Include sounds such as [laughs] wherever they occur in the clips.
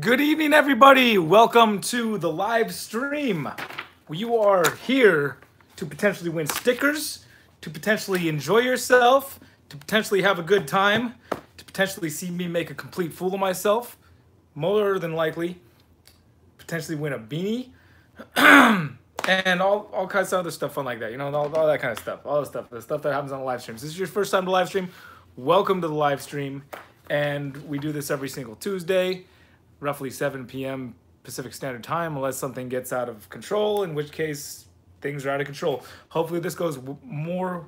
Good evening, everybody. Welcome to the live stream. You are here to potentially win stickers, to potentially enjoy yourself, to potentially have a good time, to potentially see me make a complete fool of myself, more than likely, potentially win a beanie, [clears throat] and all, all kinds of other stuff fun like that. You know, all, all that kind of stuff. All the stuff, the stuff that happens on the live streams. This is your first time to live stream. Welcome to the live stream. And we do this every single Tuesday roughly 7 p.m. Pacific Standard Time, unless something gets out of control, in which case things are out of control. Hopefully, this goes more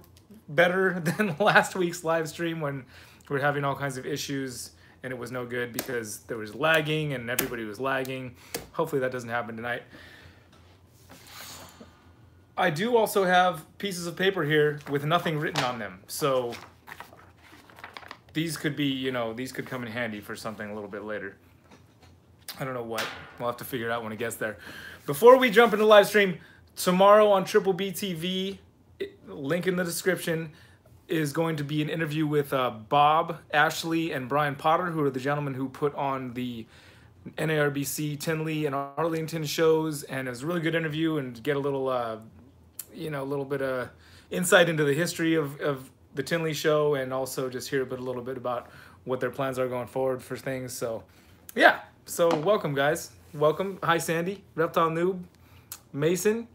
better [laughs] than last week's live stream when we are having all kinds of issues and it was no good because there was lagging and everybody was lagging. Hopefully, that doesn't happen tonight. I do also have pieces of paper here with nothing written on them. So these could be, you know, these could come in handy for something a little bit later. I don't know what. We'll have to figure it out when it gets there. Before we jump into live stream, tomorrow on Triple B TV, link in the description, is going to be an interview with uh, Bob, Ashley, and Brian Potter, who are the gentlemen who put on the NARBC Tinley and Arlington shows, and it was a really good interview and get a little, uh, you know, a little bit of insight into the history of, of the Tinley show, and also just hear a bit, a little bit about what their plans are going forward for things. So, yeah, so welcome, guys. Welcome. Hi, Sandy, Reptile Noob, Mason.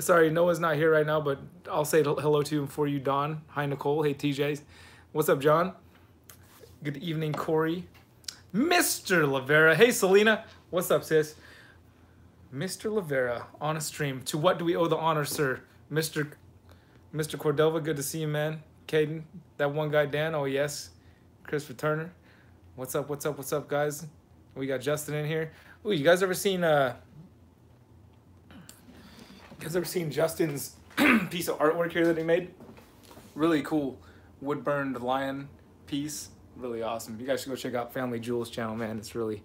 Sorry, Noah's not here right now, but I'll say hello to him for you, Don. Hi, Nicole. Hey, TJ. What's up, John? Good evening, Corey. Mr. Lavera. Hey, Selena. What's up, sis? Mr. Lavera on a stream. To what do we owe the honor, sir? Mr. Mr. Cordova, good to see you, man. Caden, that one guy, Dan. Oh, yes. Christopher Turner. What's up? What's up? What's up, guys? We got Justin in here. Ooh, you guys ever seen uh you guys ever seen Justin's [clears throat] piece of artwork here that he made? Really cool wood burned lion piece. Really awesome. You guys should go check out Family Jewels channel, man. It's really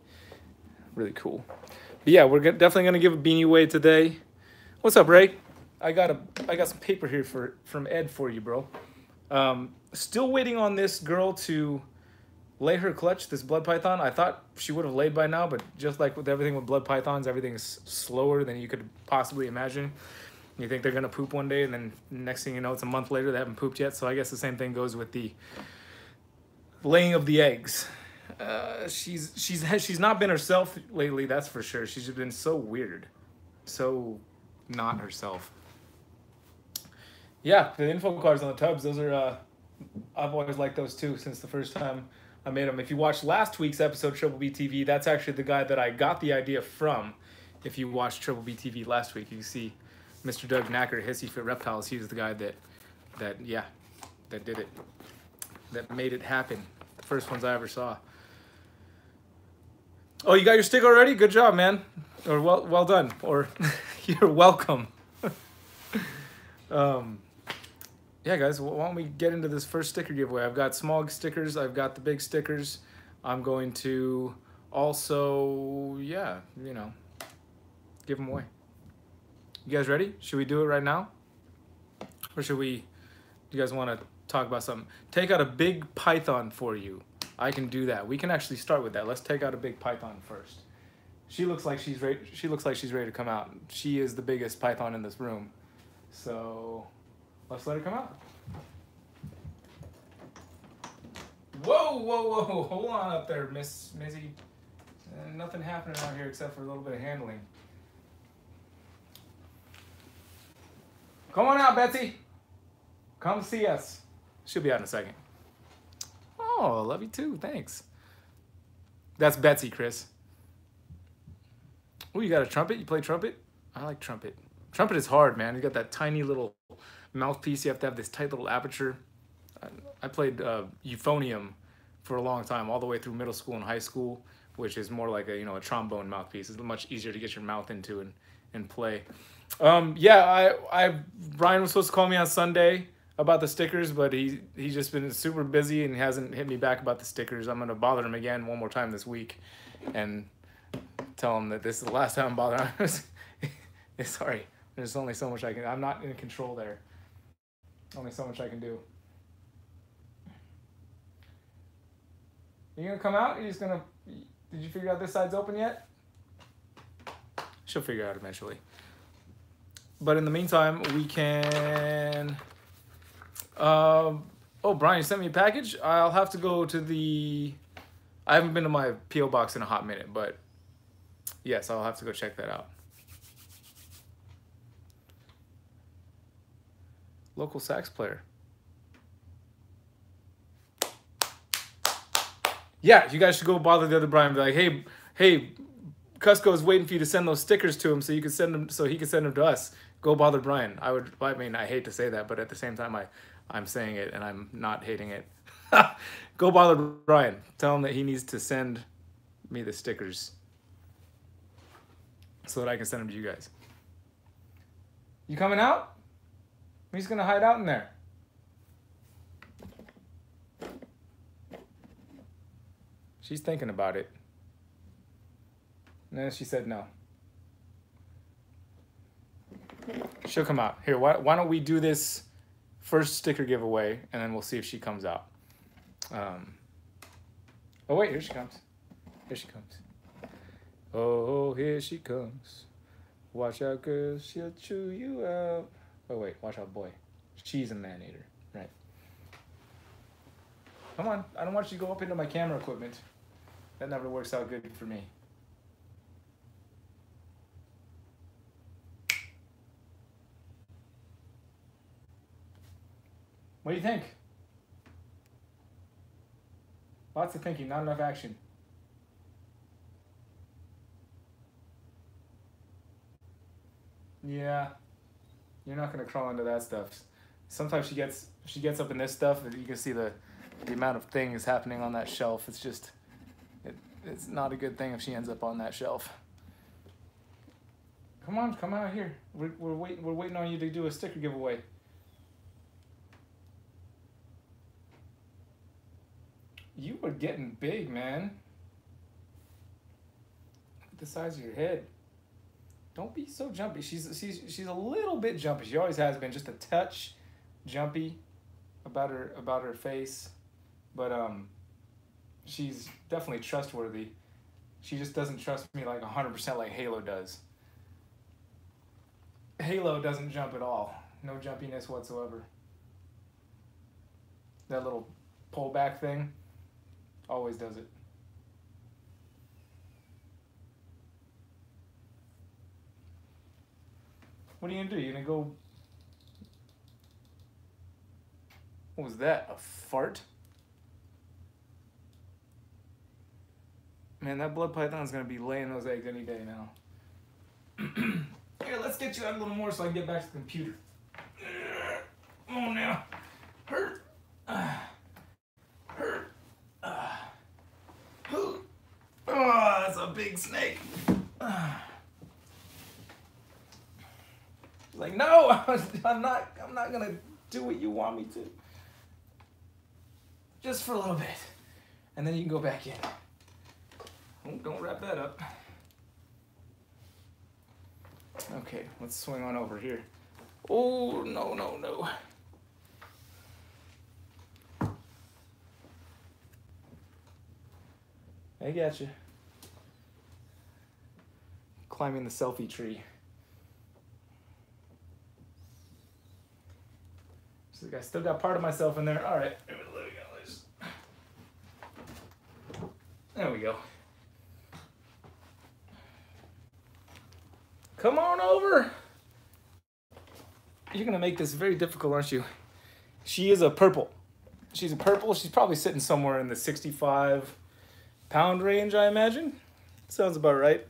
really cool. But yeah, we're definitely gonna give a beanie away today. What's up, Ray? I got a I got some paper here for from Ed for you, bro. Um, still waiting on this girl to lay her clutch, this blood python. I thought she would have laid by now, but just like with everything with blood pythons, everything is slower than you could possibly imagine. You think they're gonna poop one day, and then next thing you know, it's a month later they haven't pooped yet. So I guess the same thing goes with the laying of the eggs. Uh, she's she's [laughs] she's not been herself lately, that's for sure. She's just been so weird, so not herself. Yeah, the info cards on the tubs, those are. Uh, I've always liked those too since the first time I made him. If you watched last week's episode Triple B TV, that's actually the guy that I got the idea from. If you watched Triple B TV last week, you see Mr. Doug Knacker, Hissy Fit Reptiles. He was the guy that, that yeah, that did it, that made it happen. The first ones I ever saw. Oh, you got your stick already? Good job, man. Or well, well done. Or [laughs] you're welcome. [laughs] um, yeah, guys, why don't we get into this first sticker giveaway? I've got small stickers, I've got the big stickers. I'm going to also, yeah, you know, give them away. You guys ready? Should we do it right now? Or should we, you guys want to talk about something? Take out a big python for you. I can do that. We can actually start with that. Let's take out a big python first. She looks like she's ready. She looks like she's ready to come out. She is the biggest python in this room. So Let's let it come out. Whoa, whoa, whoa. Hold on up there, Miss Mizzy. Uh, nothing happening out here except for a little bit of handling. Come on out, Betsy. Come see us. She'll be out in a second. Oh, love you too. Thanks. That's Betsy, Chris. Oh, you got a trumpet? You play trumpet? I like trumpet. Trumpet is hard, man. You got that tiny little mouthpiece. You have to have this tight little aperture. I played uh, euphonium for a long time, all the way through middle school and high school, which is more like a you know a trombone mouthpiece. It's much easier to get your mouth into and and play. Um, yeah, I I Brian was supposed to call me on Sunday about the stickers, but he he's just been super busy and hasn't hit me back about the stickers. I'm gonna bother him again one more time this week, and tell him that this is the last time I'm bothering. Him. [laughs] Sorry, there's only so much I can. I'm not in control there. Only so much I can do. You gonna come out? You're just gonna Did you figure out this side's open yet? She'll figure out eventually. But in the meantime, we can. Um, oh, Brian, you sent me a package. I'll have to go to the. I haven't been to my PO box in a hot minute, but yes, I'll have to go check that out. Local sax player. Yeah, you guys should go bother the other Brian. Be like, hey, hey, Kusko's waiting for you to send those stickers to him so you can send them so he can send them to us. Go bother Brian. I would. I mean, I hate to say that, but at the same time, I, I'm saying it and I'm not hating it. [laughs] go bother Brian. Tell him that he needs to send me the stickers so that I can send them to you guys. You coming out? He's gonna hide out in there. She's thinking about it. And then she said no. She'll come out. Here, why, why don't we do this first sticker giveaway and then we'll see if she comes out. Um, oh, wait, here she comes. Here she comes. Oh, here she comes. Watch out, girl, she'll chew you out. Oh, wait, watch out, boy. She's a man eater, right? Come on, I don't want you to go up into my camera equipment. That never works out good for me. What do you think? Lots of thinking, not enough action. Yeah, you're not gonna crawl into that stuff. Sometimes she gets she gets up in this stuff, and you can see the the amount of things happening on that shelf. It's just it, it's not a good thing if she ends up on that shelf. Come on, come out here. We're, we're waiting. We're waiting on you to do a sticker giveaway. You are getting big, man. Look at the size of your head. Don't be so jumpy. She's she's she's a little bit jumpy. She always has been, just a touch jumpy about her about her face, but um, she's definitely trustworthy. She just doesn't trust me like hundred percent like Halo does. Halo doesn't jump at all. No jumpiness whatsoever. That little pullback thing always does it. What are you gonna do? You gonna go? What was that? A fart? Man, that blood python's gonna be laying those eggs any day now. [clears throat] Here, let's get you out a little more so I can get back to the computer. Come on now. Hurt. Uh, hurt. Uh, oh, that's a big snake. Uh. Like, no, [laughs] I'm not. I'm not gonna do what you want me to. Just for a little bit, and then you can go back in. Oh, don't wrap that up. Okay, let's swing on over here. Oh no no no. I got you. Climbing the selfie tree. So I still got part of myself in there. All right. There we go. Come on over. You're gonna make this very difficult, aren't you? She is a purple. She's a purple. She's probably sitting somewhere in the 65 pound range, I imagine. Sounds about right.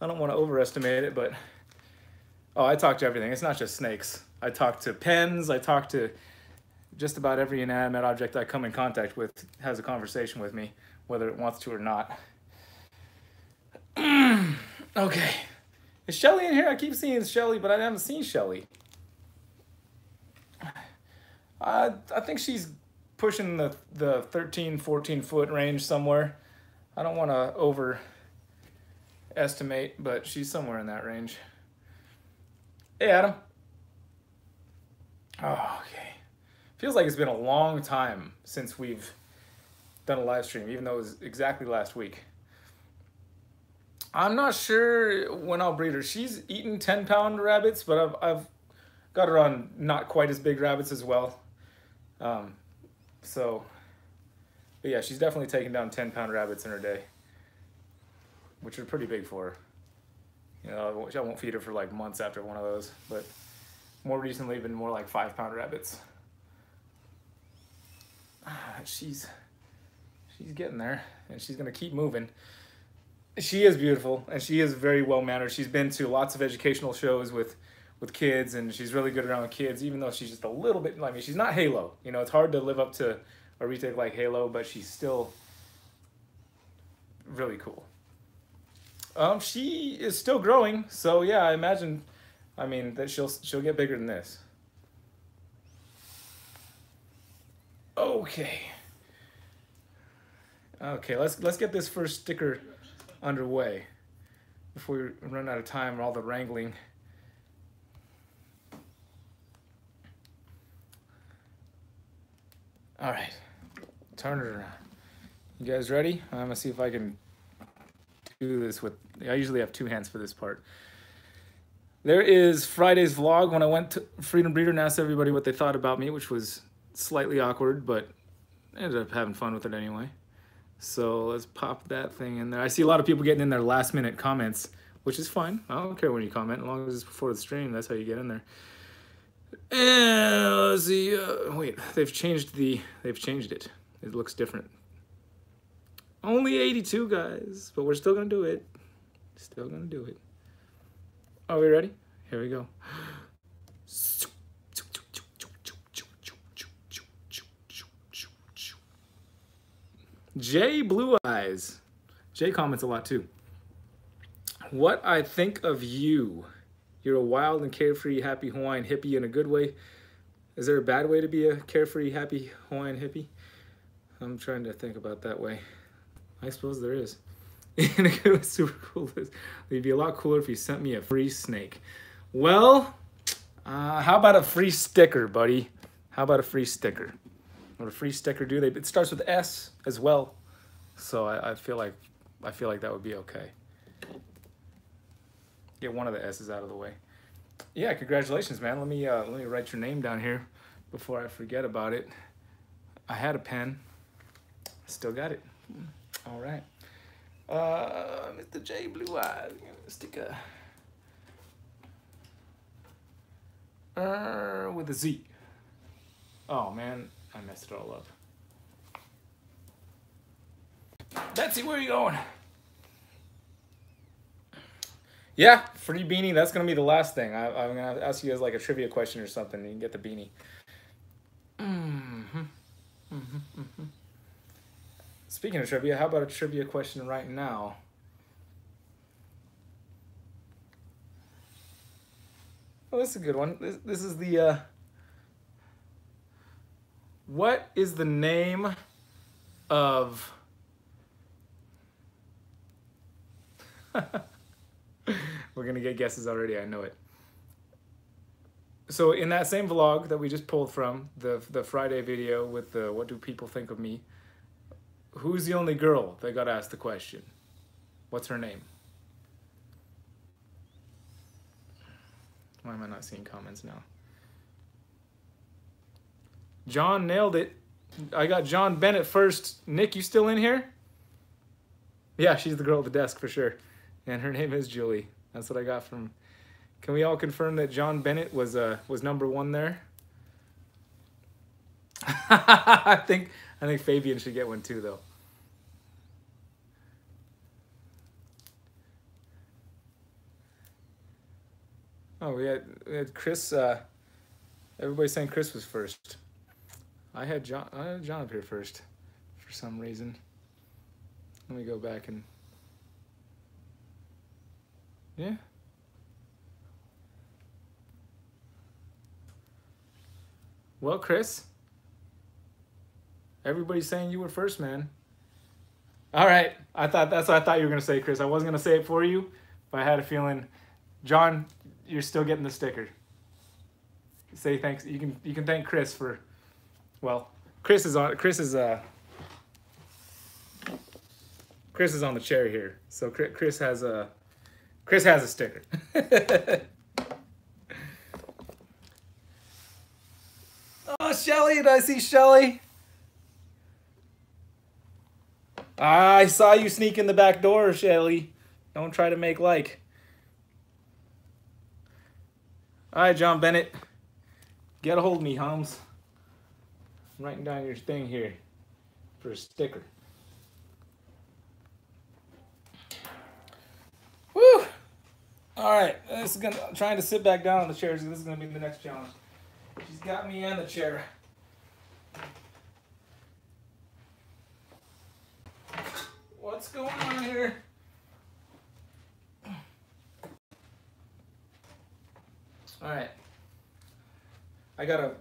I don't want to overestimate it, but oh, I talk to everything. It's not just snakes. I talk to pens. I talk to just about every inanimate object I come in contact with has a conversation with me, whether it wants to or not. [clears throat] okay. Is Shelly in here? I keep seeing Shelly, but I haven't seen Shelly. I, I think she's pushing the, the 13, 14 foot range somewhere. I don't want to overestimate, but she's somewhere in that range. Hey, Adam. Oh, okay feels like it's been a long time since we've done a live stream, even though it was exactly last week. I'm not sure when I'll breed her. She's eaten 10 pound rabbits, but I've, I've got her on not quite as big rabbits as well. Um, so, yeah, she's definitely taken down 10 pound rabbits in her day, which are pretty big for her. You know, I won't feed her for like months after one of those, but more recently been more like five pound rabbits. She's she's getting there, and she's gonna keep moving. She is beautiful, and she is very well mannered. She's been to lots of educational shows with with kids, and she's really good around kids. Even though she's just a little bit, I mean, she's not Halo. You know, it's hard to live up to a retic like Halo, but she's still really cool. Um, she is still growing, so yeah, I imagine. I mean that she'll she'll get bigger than this. Okay. Okay, let's let's get this first sticker underway before we run out of time or all the wrangling. All right, turn it around. You guys ready? I'm gonna see if I can do this with, I usually have two hands for this part. There is Friday's vlog when I went to Freedom Breeder and asked everybody what they thought about me, which was slightly awkward, but ended up having fun with it anyway. So let's pop that thing in there. I see a lot of people getting in their last minute comments, which is fine. I don't care when you comment, as long as it's before the stream. That's how you get in there. And let's see. Uh, wait, they've changed the. They've changed it. It looks different. Only 82 guys, but we're still gonna do it. Still gonna do it. Are we ready? Here we go. [gasps] Jay Blue Eyes. Jay comments a lot too. What I think of you. You're a wild and carefree, happy Hawaiian hippie in a good way. Is there a bad way to be a carefree, happy Hawaiian hippie? I'm trying to think about that way. I suppose there is. [laughs] it was super cool. It'd be a lot cooler if you sent me a free snake. Well, uh, how about a free sticker, buddy? How about a free sticker? What a free sticker do? They it starts with S as well, so I, I feel like I feel like that would be okay. Get one of the S's out of the way. Yeah, congratulations, man. Let me uh, let me write your name down here before I forget about it. I had a pen. Still got it. All right. Uh, Mr. J Blue Eyes. sticker. Uh, with a Z. Oh man, I messed it all up. Betsy, where are you going? Yeah, free beanie. That's gonna be the last thing. I, am gonna ask you guys like a trivia question or something. You can get the beanie. Mm-hmm. Mm-hmm. Mm-hmm. Speaking of trivia, how about a trivia question right now? Oh, this is a good one. This, this is the, uh, what is the name of, [laughs] we're gonna get guesses already, I know it. So in that same vlog that we just pulled from, the, the Friday video with the what do people think of me, who's the only girl that got asked the question? What's her name? Why am I not seeing comments now? John nailed it. I got John Bennett first. Nick, you still in here? Yeah, she's the girl at the desk for sure. And her name is Julie. That's what I got from. Can we all confirm that John Bennett was uh was number one there? [laughs] I think I think Fabian should get one too, though. Oh, we had, we had Chris. Uh, everybody's saying Chris was first. I had John. I had John up here first, for some reason. Let me go back and. Yeah. Well, Chris. Everybody's saying you were first, man. All right. I thought that's what I thought you were gonna say, Chris. I wasn't gonna say it for you, but I had a feeling. John, you're still getting the sticker. Say thanks. You can you can thank Chris for. Well, Chris is on. Chris is uh. Chris is on the chair here. So Chris has a Chris has a sticker. [laughs] oh, Shelly, did I see Shelly? I saw you sneak in the back door, Shelly. Don't try to make like. All right, John Bennett. Get a hold of me, Holmes. I'm writing down your thing here for a sticker. Woo! All right, this is gonna. I'm trying to sit back down on the chair. This is gonna be the next challenge. She's got me in the chair. What's going on here? All right. I got a.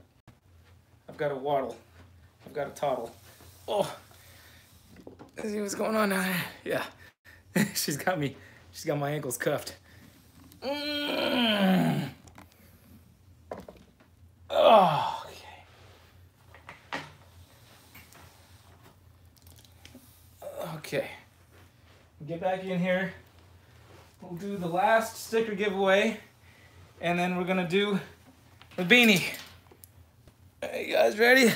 I've got a waddle. I've got a toddle. Oh. Let's See what's going on now? Yeah. [laughs] she's got me. She's got my ankles cuffed. Mm. Oh, okay. Okay. Get back in here. We'll do the last sticker giveaway. And then we're gonna do the beanie. Hey, you guys ready?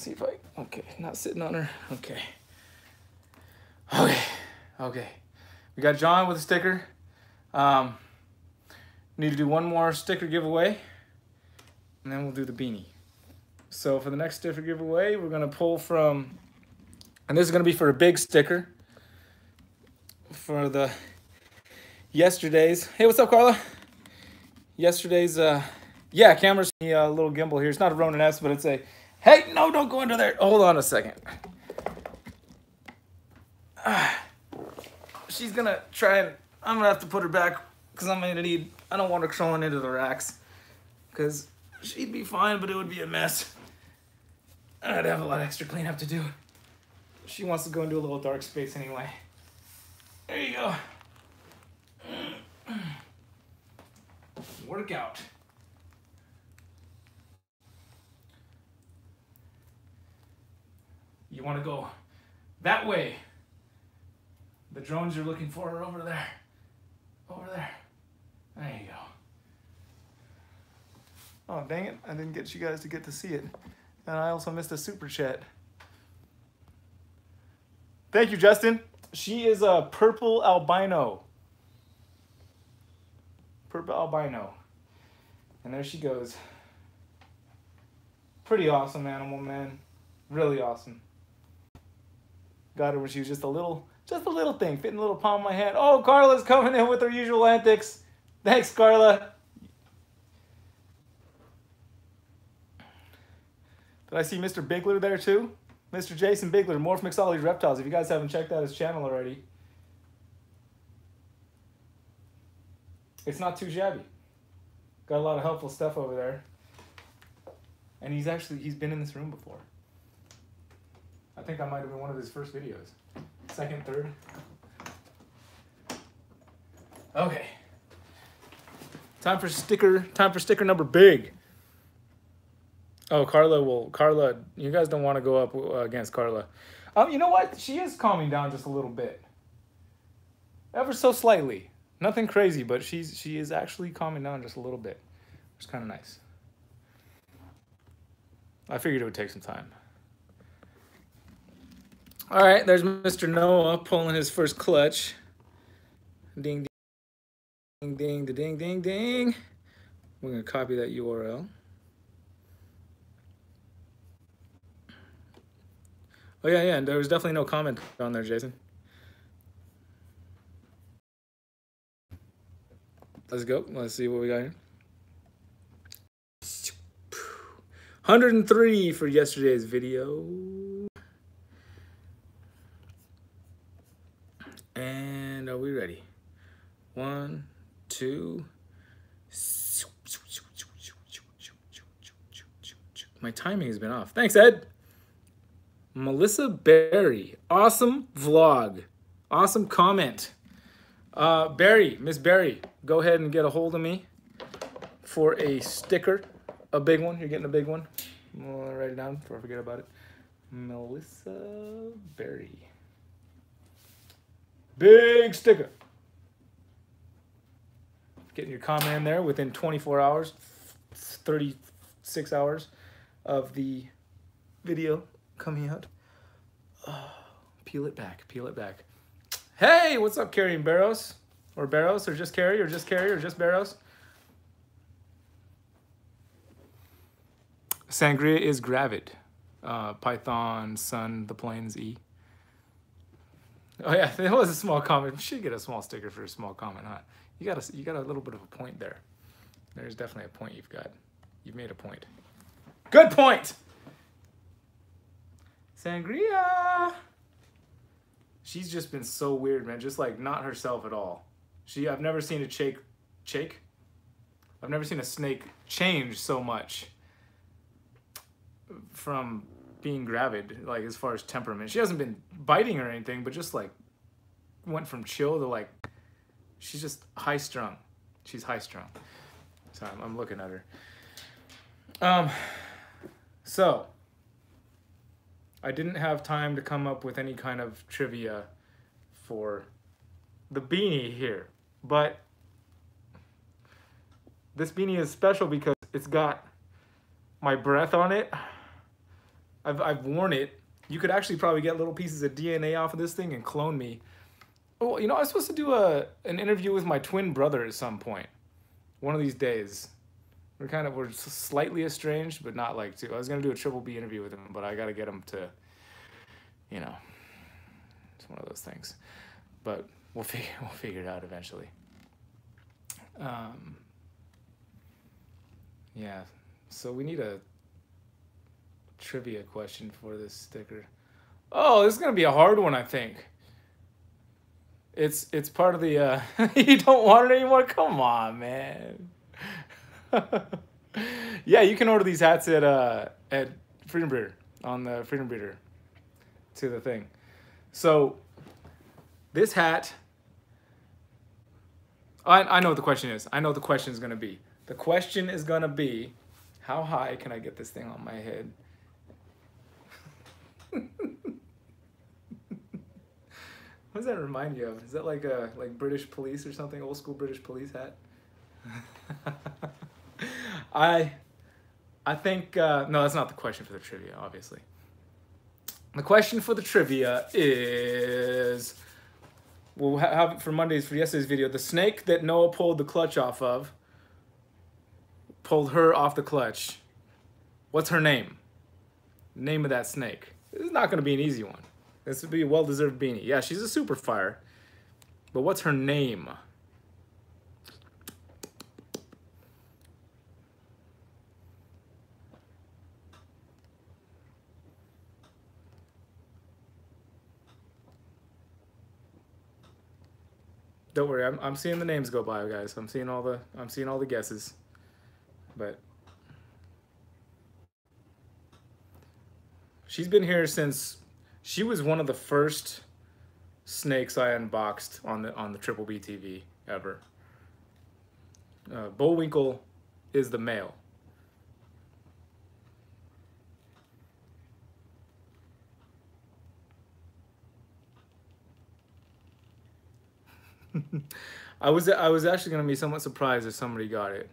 See if I, okay, not sitting on her. Okay. Okay, okay. We got John with a sticker. Um, need to do one more sticker giveaway, and then we'll do the beanie. So for the next sticker giveaway, we're gonna pull from, and this is gonna be for a big sticker. For the yesterday's. Hey, what's up, Carla? Yesterday's, uh, yeah, camera's a uh, little gimbal here. It's not a Ronin S, but it's a, hey, no, don't go under there. Hold on a second. [sighs] She's gonna try and I'm gonna have to put her back because I'm gonna need I don't want her crawling into the racks because she'd be fine but it would be a mess. And I'd have a lot of extra cleanup to do. She wants to go into a little dark space anyway. There you go. [clears throat] Workout you want to go that way the drones you're looking for are over there. Over there. There you go. Oh, dang it. I didn't get you guys to get to see it. And I also missed a super chat. Thank you, Justin. She is a purple albino. Purple albino. And there she goes. Pretty awesome animal, man. Really awesome. Got her when she was just a little just a little thing, fitting a little palm of my hand. Oh, Carla's coming in with her usual antics. Thanks, Carla. Did I see Mr. Bigler there too? Mr. Jason Bigler, Morph Mixology Reptiles. If you guys haven't checked out his channel already, it's not too shabby. Got a lot of helpful stuff over there. And he's actually, he's been in this room before. I think I might have been one of his first videos. Second, third. Okay. Time for sticker. Time for sticker number big. Oh, Carla will. Carla, you guys don't want to go up uh, against Carla. Um, you know what? She is calming down just a little bit. Ever so slightly. Nothing crazy, but she's she is actually calming down just a little bit. It's kind of nice. I figured it would take some time. All right, there's Mr. Noah pulling his first clutch. Ding, ding, ding, ding, ding, ding. We're gonna copy that URL. Oh yeah, yeah, and there was definitely no comment on there, Jason. Let's go. Let's see what we got here. 103 for yesterday's video. And are we ready? One, two. My timing has been off. Thanks, Ed. Melissa Berry. Awesome vlog. Awesome comment. Uh, Barry, Miss Barry, go ahead and get a hold of me for a sticker. A big one. You're getting a big one. I'll write it down before I forget about it. Melissa Berry. Big sticker. Getting your comment in there within 24 hours, 36 hours of the video coming out. Oh, [sighs] peel it back, peel it back. Hey, what's up, Carrie and Barrows? Or Barrows, or just Carrie, or just Carrie, or just Barrows? Sangria is gravid. Uh, Python, Sun, the Plains, E. Oh yeah, [laughs] there was a small comment. You should get a small sticker for a small comment, huh? You got a, you got a little bit of a point there. There's definitely a point you've got. You've made a point. Good point! Sangria! She's just been so weird, man. Just like not herself at all. She, I've never seen a shake, shake? I've never seen a snake change so much from being gravid, like as far as temperament. She hasn't been biting or anything, but just like went from chill to like, she's just high strung. She's high strung. So I'm, I'm looking at her. Um, so I didn't have time to come up with any kind of trivia for the beanie here, but this beanie is special because it's got my breath on it. I've, I've worn it. You could actually probably get little pieces of DNA off of this thing and clone me. Oh, you know, I was supposed to do a an interview with my twin brother at some point. One of these days. We're kind of we're slightly estranged, but not like too. I was gonna do a triple B interview with him, but I gotta get him to, you know, it's one of those things. But we'll [laughs] figure we'll figure it out eventually. Um, yeah, so we need a trivia question for this sticker. Oh, this is gonna be a hard one, I think. It's it's part of the. Uh, [laughs] you don't want it anymore. Come on, man. [laughs] yeah, you can order these hats at uh, at Freedom Breeder on the Freedom Breeder to the thing. So this hat, I, I know what the question is. I know what the question is going to be. The question is going to be, how high can I get this thing on my head? What does that remind you of? Is that like a like British police or something? Old school British police hat? [laughs] I I think uh, no, that's not the question for the trivia, obviously. The question for the trivia is we'll have it for Mondays for yesterday's video. The snake that Noah pulled the clutch off of pulled her off the clutch. What's her name? Name of that snake. This is not going to be an easy one. This would be a well-deserved beanie. Yeah, she's a super fire. But what's her name? Don't worry, I'm, I'm seeing the names go by, guys. I'm seeing all the I'm seeing all the guesses. But she's been here since she was one of the first snakes I unboxed on the on the Triple B TV ever. Uh, Bullwinkle is the male. [laughs] I was I was actually gonna be somewhat surprised if somebody got it,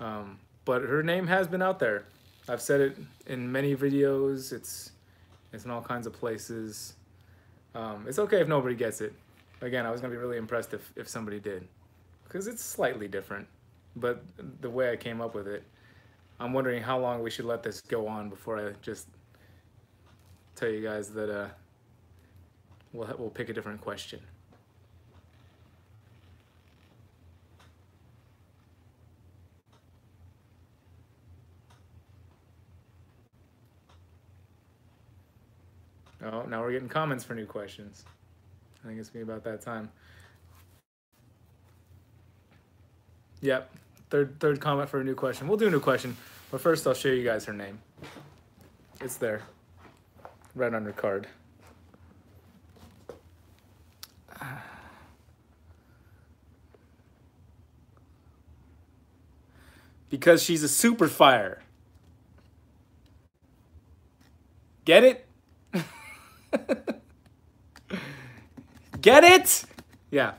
um, but her name has been out there. I've said it in many videos. It's it's in all kinds of places. Um, it's okay if nobody gets it. Again, I was gonna be really impressed if if somebody did, because it's slightly different. But the way I came up with it, I'm wondering how long we should let this go on before I just tell you guys that uh, we'll we'll pick a different question. Oh, now we're getting comments for new questions. I think it's me about that time. Yep, third third comment for a new question. We'll do a new question, but first I'll show you guys her name. It's there, right on her card. Because she's a super fire. Get it? [laughs] Get it? Yeah.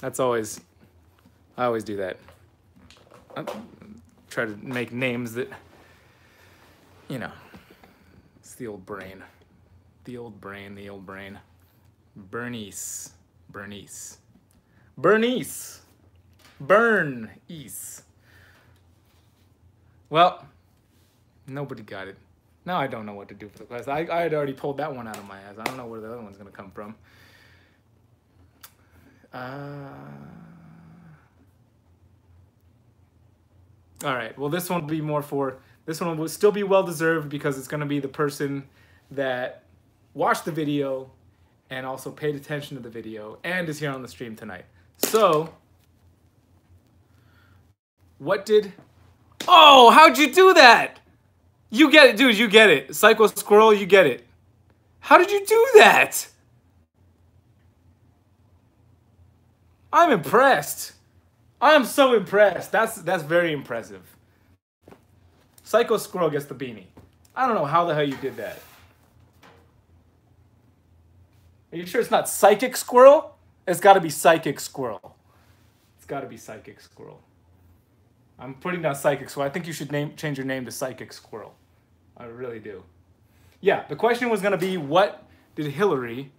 That's always, I always do that. I try to make names that, you know, it's the old brain. The old brain, the old brain. Bernice. Bernice. Bernice. East. Well, nobody got it. Now I don't know what to do for the class. I, I had already pulled that one out of my ass. I don't know where the other one's going to come from. Uh, all right. Well, this one will be more for. This one will still be well deserved because it's going to be the person that watched the video and also paid attention to the video and is here on the stream tonight. So, what did. Oh, how'd you do that? You get it, dude. You get it. Psycho Squirrel, you get it. How did you do that? I'm impressed. I'm so impressed. That's that's very impressive. Psycho Squirrel gets the beanie. I don't know how the hell you did that. Are you sure it's not Psychic Squirrel? It's got to be Psychic Squirrel. It's got to be Psychic Squirrel. I'm putting down Psychic Squirrel. I think you should name change your name to Psychic Squirrel. I really do. Yeah, the question was going to be what did Hillary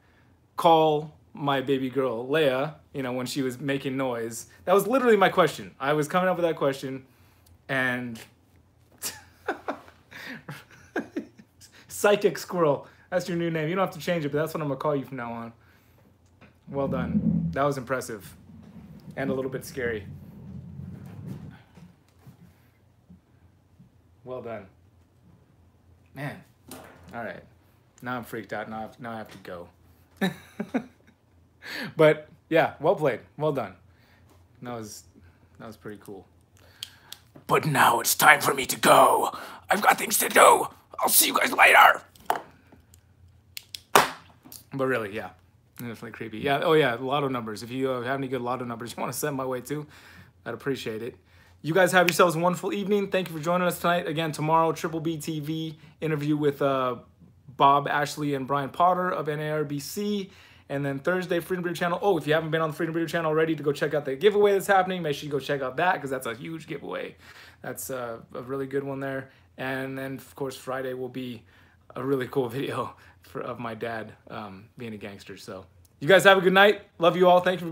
call my baby girl, Leia, you know, when she was making noise. That was literally my question. I was coming up with that question and [laughs] Psychic Squirrel. That's your new name. You don't have to change it, but that's what I'm going to call you from now on. Well done. That was impressive and a little bit scary. Well done. Man. All right. Now I'm freaked out. Now I have, now I have to go. [laughs] but yeah, well played. Well done. That was that was pretty cool. But now it's time for me to go. I've got things to do. I'll see you guys later. But really, yeah. Definitely creepy. Yeah. Oh, yeah. Lotto numbers. If you have any good lotto numbers you want to send my way too, I'd appreciate it. You guys have yourselves a wonderful evening. Thank you for joining us tonight. Again, tomorrow, Triple B TV interview with uh, Bob Ashley and Brian Potter of NARBC. And then Thursday, Freedom Breeder channel. Oh, if you haven't been on the Freedom Breeder channel already to go check out the giveaway that's happening, make sure you go check out that because that's a huge giveaway. That's uh, a really good one there. And then, of course, Friday will be a really cool [laughs] video for, of my dad um, being a gangster. So you guys have a good night. Love you all. Thank you for being